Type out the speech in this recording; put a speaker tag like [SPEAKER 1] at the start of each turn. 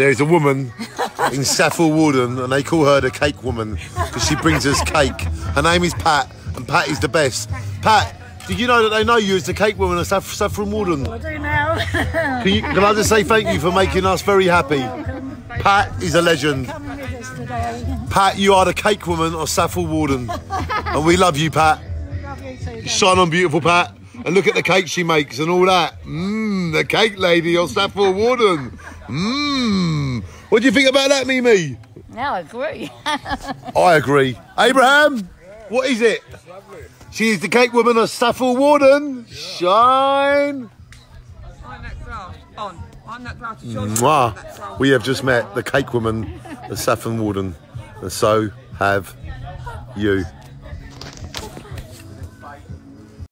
[SPEAKER 1] there's a woman in Saffron Walden, and they call her the Cake Woman because she brings us cake. Her name is Pat, and Pat is the best. Pat, did you know that they know you as the Cake Woman of Saff- Saffron Walden?
[SPEAKER 2] I do now.
[SPEAKER 1] Can, you, can I just say thank you for making us very happy? Pat is a legend.
[SPEAKER 2] Come with us today.
[SPEAKER 1] Pat, you are the Cake Woman of Saffron Walden, and we love you, Pat.
[SPEAKER 2] Love you too.
[SPEAKER 1] Shine on, beautiful Pat. And look at the cake she makes and all that. Mmm, the cake lady of Saffron Warden. Mmm. What do you think about that, Mimi?
[SPEAKER 2] Now I agree.
[SPEAKER 1] I agree. Abraham, what is it? She is the cake woman of Saffron Warden. Shine.
[SPEAKER 3] I'm that glass on. I'm that glass to show you
[SPEAKER 1] Mwah. We have just met the cake woman of Saffron Warden. And so have you.